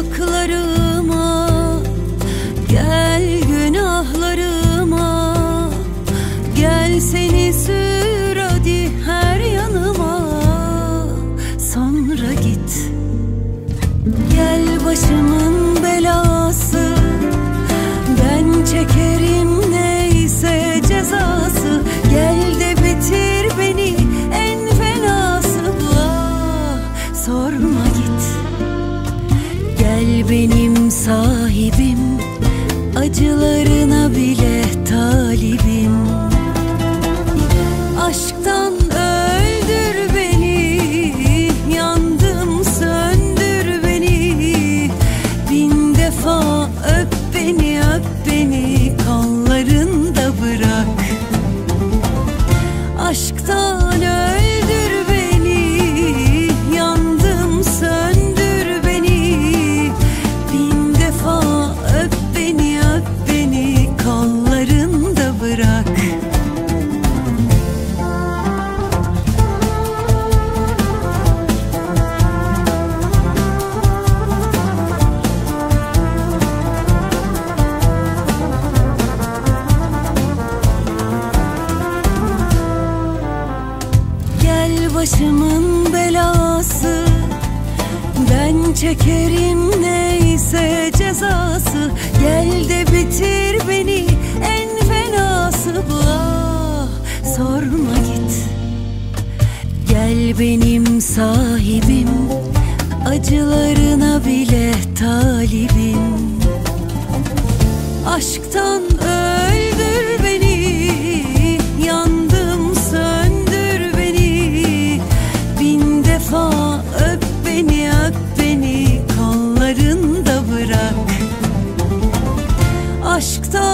ayaklarıma Gel günahlarıma. Gel seni sür hadi her yanıma. Sonra git. Gel başımın belası Ben çekerim Başımın belası. Ben çekerim neyse cezası. Gel de bitir beni en fenası bu. Ah, Sorma git. Gel benim sahibim. Acılarına bile talibim. Aşktan öl Aşktan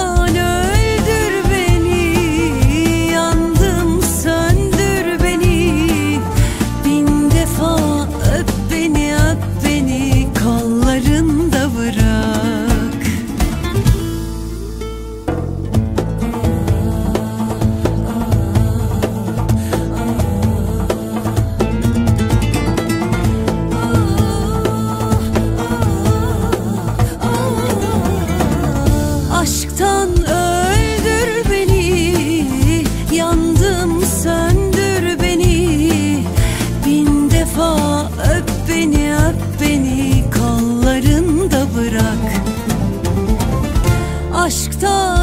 Aşktan